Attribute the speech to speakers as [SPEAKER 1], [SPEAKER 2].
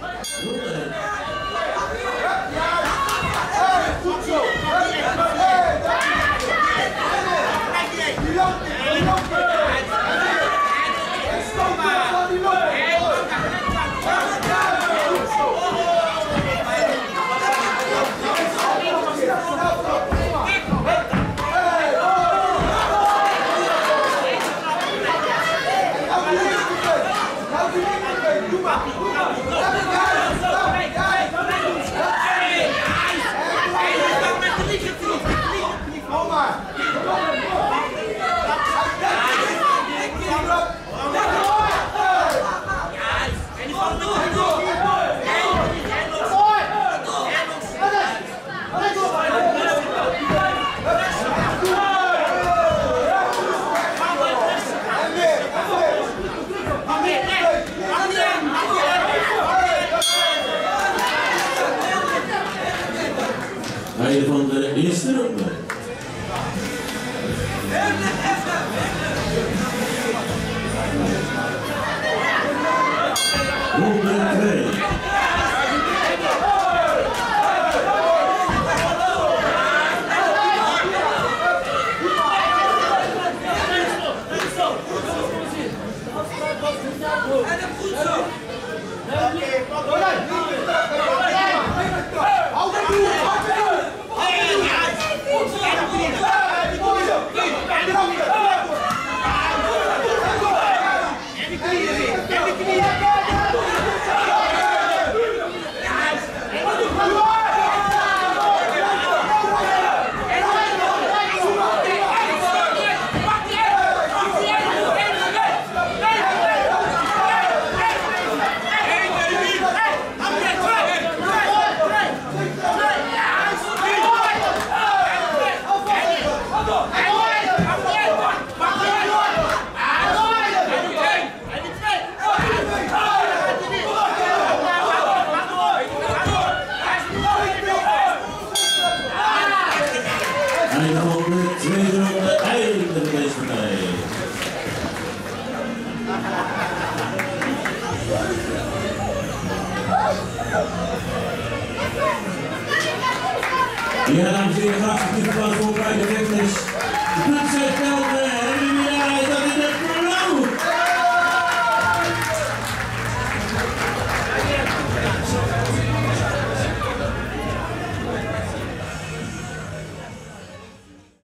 [SPEAKER 1] Lucas. hayvanları ısırır mı?
[SPEAKER 2] Olha Come on!
[SPEAKER 1] 아니다 오늘 제주도 아이 들어가 있습니다. Yeah, I'm the how people are so proud of.